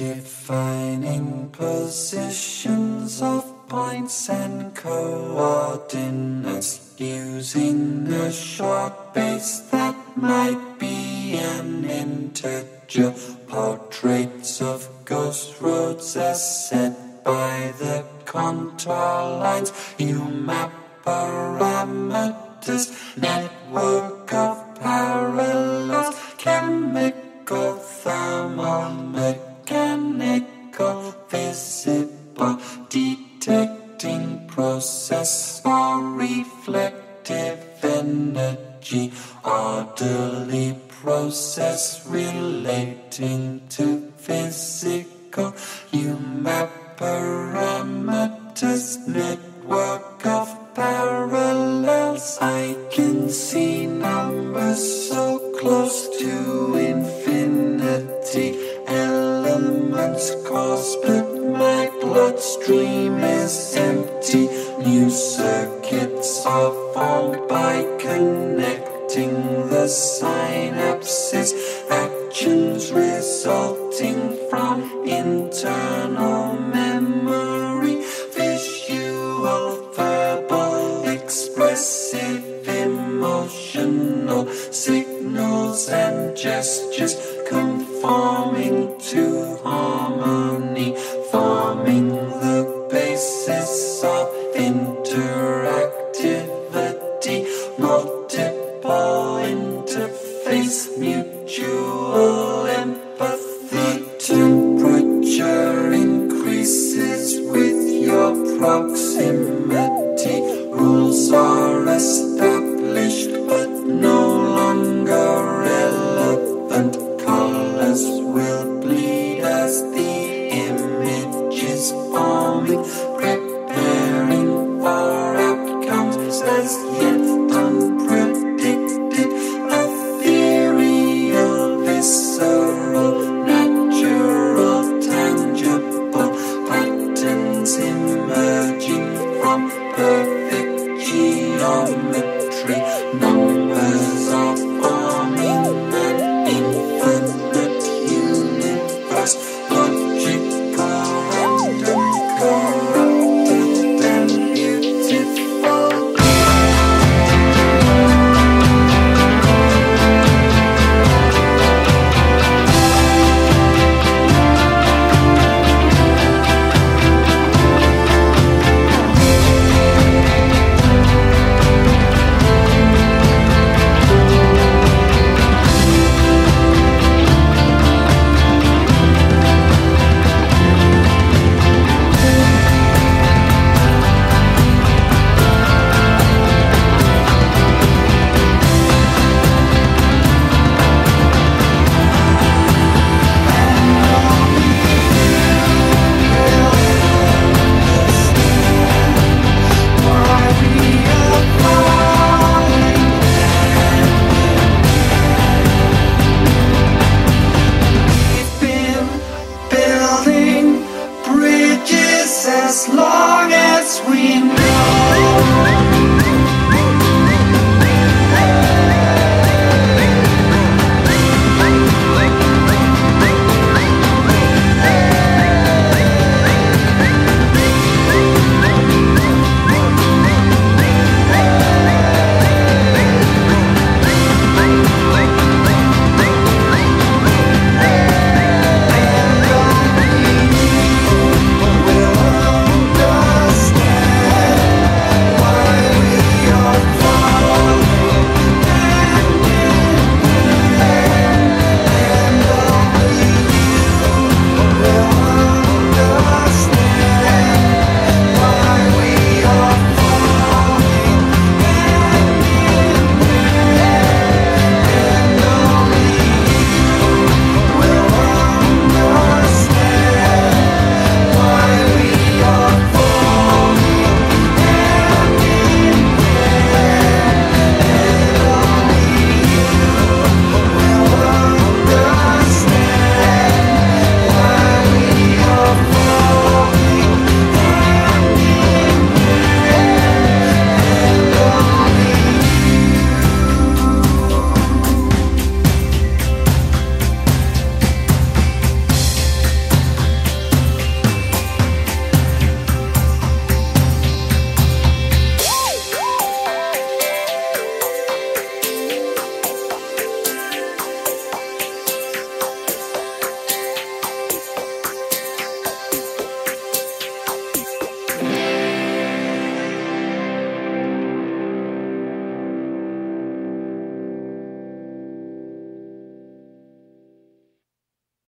Defining positions of points and coordinates using a short base that might be an integer. Portraits of ghost roads as set by the contour lines. You map parameters, network of parallels, process relating to physical. You map parameters, network of parallels. I can see numbers so close to infinity. Elements cause, but my bloodstream expressive, emotional signals and gestures conforming